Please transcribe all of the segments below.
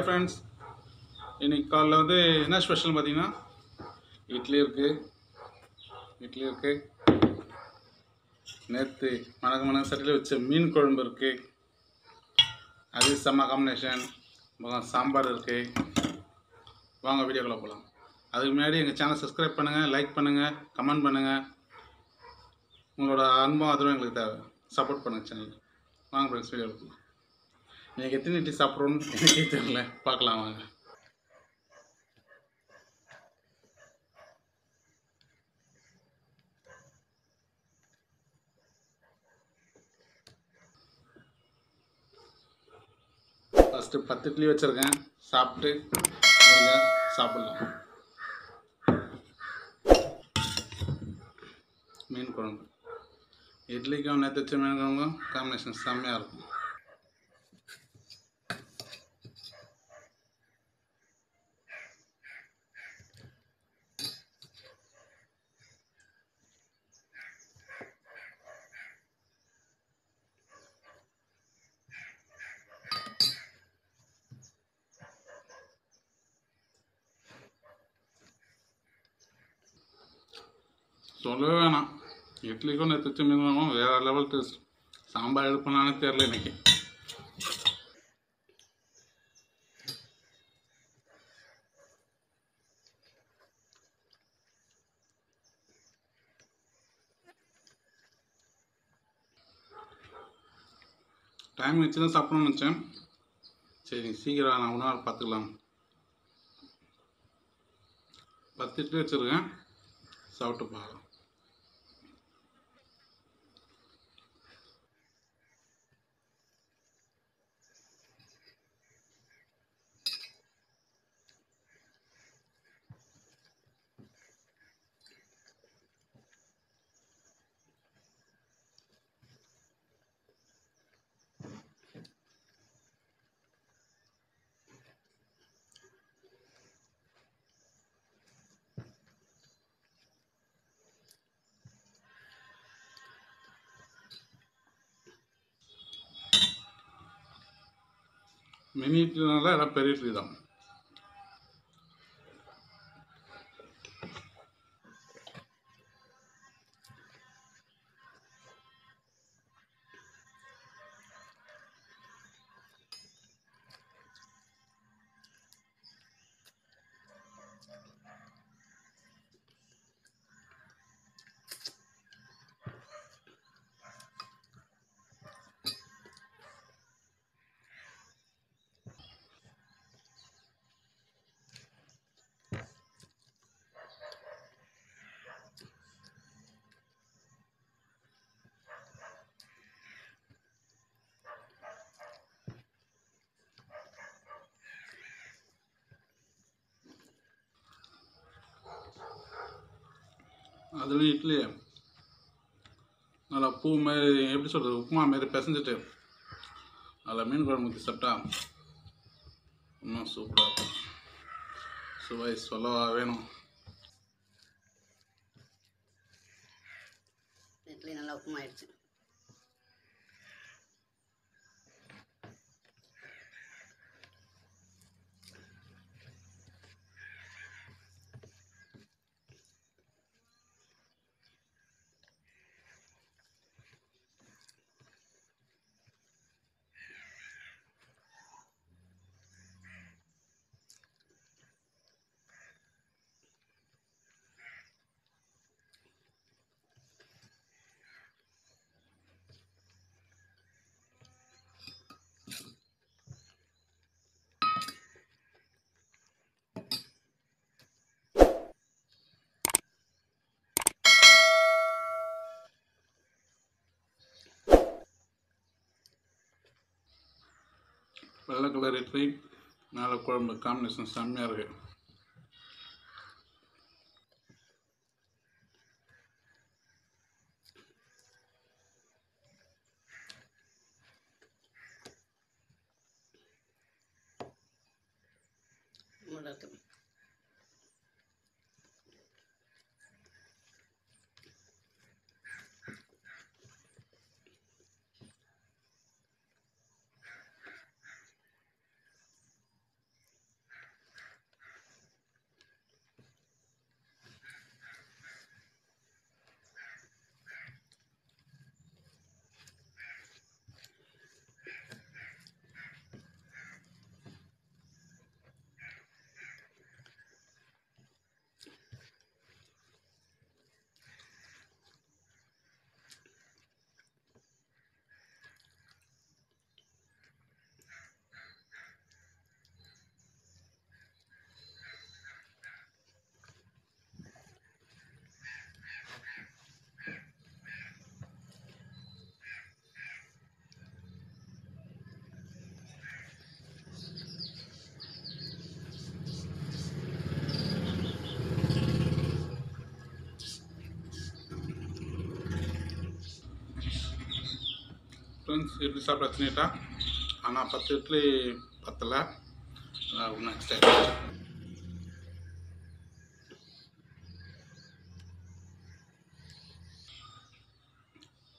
Hi friends இன்றைக்கி காலைல வந்து என்ன ஸ்பெஷல் பார்த்தீங்கன்னா? இட்லி இருக்குது இட்லி இருக்குது நேற்று மணக்க மணக்க சட்டியில் வச்ச மீன் குழம்பு இருக்குது அது செம்ம காம்பினேஷன் சாம்பார் இருக்குது வாங்க வீடியோக்குள்ளே போகலாம் அதுக்கு முன்னாடி எங்கள் சேனல் சப்ஸ்கிரைப் பண்ணுங்கள் லைக் பண்ணுங்கள் கமெண்ட் பண்ணுங்கள் உங்களோட அன்பும் அதுவும் எங்களுக்கு தேவை. சப்போர்ட் பண்ணுங்கள் சேனல் வாங்க ஃப்ரெண்ட்ஸ் வீடியோ போகலாம் நீங்கள் எத்தனை இட்லி சாப்பிட்றோன்னு எனக்கே தெரியல. பார்க்கலாம் வாங்க. ஃபஸ்ட்டு பத்து இட்லி வச்சுருக்கேன். சாப்பிட்டு முடிஞ்சா சாப்பிட்லாம். மீன் குழம்பு. இட்லிக்கும் நேற்று வச்ச மீன் குழம்பும் காம்பினேஷன் செம்மையாக இருக்கும். சொல்லவே வேணாம். இட்லிக்கும் நேற்று வச்ச மீன் வேறு லெவல் டேஸ்ட் சாம்பார் எடுப்பேனானே தெரில இன்னைக்கு. டைம் வச்சு தான் சாப்பிடணும்னு நினச்சேன். சரி சீக்கிரம் நான் உணவு பார்த்துக்கலாம். பத்து இட்லி வச்சுருக்கேன். சாப்பிட்டு பார்க்கலாம் மினிட்னால எல்லாம் பெரிய இட்லி தான். அதுலேயும் இட்லி. நல்லா பூ மாதிரி எப்படி சொல்கிறது உப்புமா மாரி பிசைஞ்சிட்டு அதில் மீன் குழம்பு ஊற்றி சாப்பிட்டா இன்னும் சூப்பராக இருக்கும். சுவை சொல்லவா வேணும். இட்லி நல்லா உப்புமா ஆயிடுச்சு. வெள்ளை கலர் இட்லி மேலே குழம்பு காம்பினேஷன் செம்மையாக இருக்குது நல்லா இருக்கு ஃப்ரெண்ட்ஸ் நீட்டா ஆனால் பத்து இட்லி பத்தலை. நெக்ஸ்ட் டைம்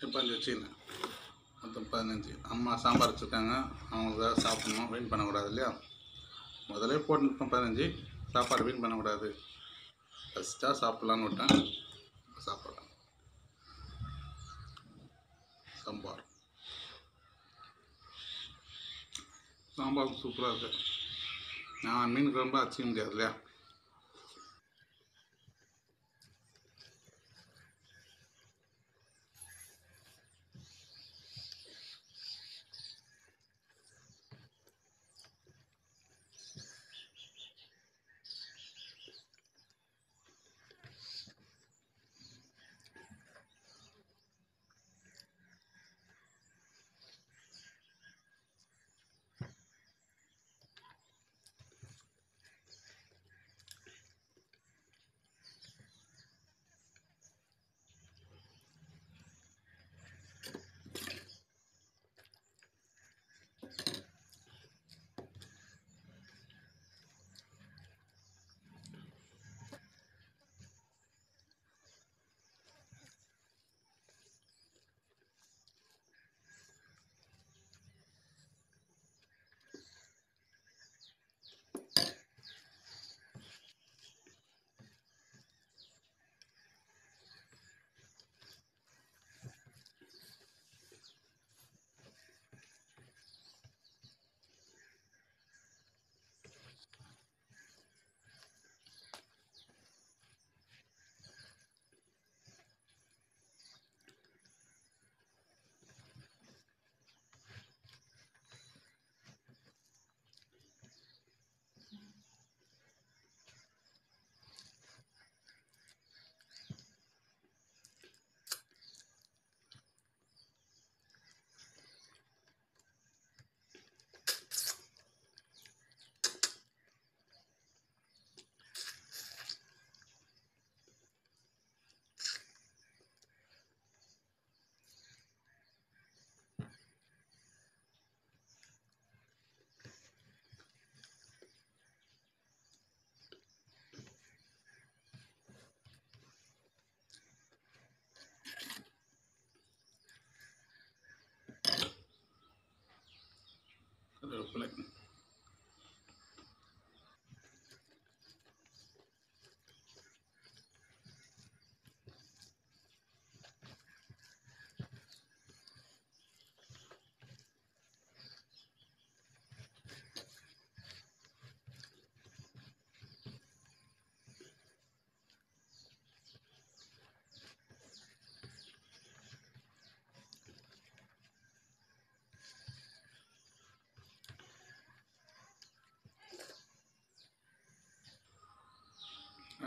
இப்போ அஞ்சு வச்சுக்கணும் மொத்தம் பதினஞ்சு. அம்மா சாம்பார் வச்சுருக்காங்க. அவங்களுக்காக சாப்பிட்ணும். வீண் பண்ணக்கூடாது இல்லையா? முதல்ல போட்டுருப்போம் பதினஞ்சு. சாப்பாடு வீண் பண்ணக்கூடாது. ஃபஸ்ட்டாக சாப்பிட்லான்னு விட்டேன். சாப்பாடு சாம்பார் சாம்பார் சூப்பராக இருக்கு. நான் மீன் குழம்பு அச்சிக்க முடியாது இல்லையா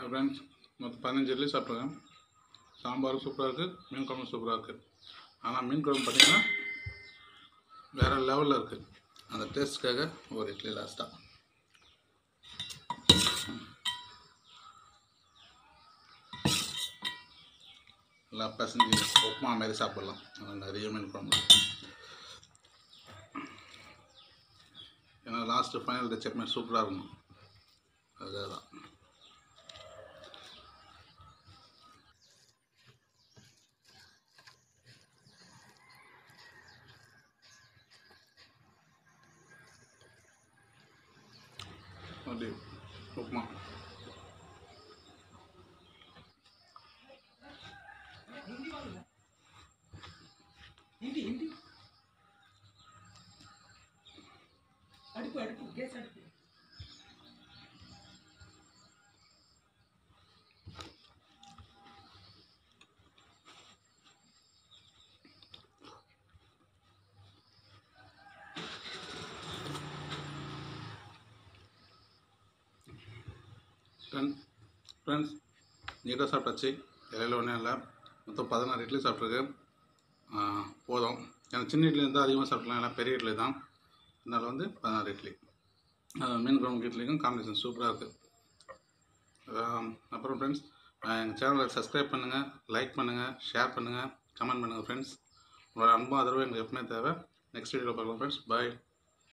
ஃப்ரெண்ட்ஸ் மொத்தம் பதினஞ்சு இட்லி சாப்பிட்ருக்கேன் சாம்பார் சூப்பராக இருக்குது மீன் குழம்பு சூப்பராக இருக்குது ஆனால் மீன் குழம்பு பார்த்தீங்கன்னா வேறு லெவலில் இருக்குது அந்த டேஸ்ட்டுக்காக ஒரு இட்லி லாஸ்ட்டாக நல்லா பசஞ்சு உப்புமா மாதிரி சாப்பிட்லாம் நல்லா நிறைய மீன் குழம்பு ஏன்னா லாஸ்ட்டு ஃபைனல் டச் எப்பவுமே சூப்பராக இருக்கணும் அதுக்காக தான் அப்படியே உப்புமா ஃப்ரெண்ட்ஸ் ஃப்ரெண்ட்ஸ் நீட்டாக சாப்பிட்டாச்சு. இலையில் ஒன்றும் இல்லை. மொத்தம் பதினாறு இட்லி சாப்பிட்ருக்கேன் போதும். ஏன்னா சின்ன இட்லி இருந்தால் அதிகமாக சாப்பிட்லாம் எல்லாம் பெரிய இட்லி தான். அதனால் வந்து பதினாறு இட்லி. மீன் குழம்பு இட்லிக்கும் காம்பினேஷன் சூப்பராக இருக்குது அப்புறம் ஃப்ரெண்ட்ஸ் எங்கள் சேனலை சப்ஸ்கிரைப் பண்ணுங்கள் லைக் பண்ணுங்கள் ஷேர் பண்ணுங்கள் கமெண்ட் பண்ணுங்கள் ஃப்ரெண்ட்ஸ் உங்களோட அன்பும் ஆதரவும் எங்களுக்கு எப்பவுமே தேவை. நெக்ஸ்ட் வீடியோவில் பார்க்கலாம் ஃப்ரெண்ட்ஸ் பாய்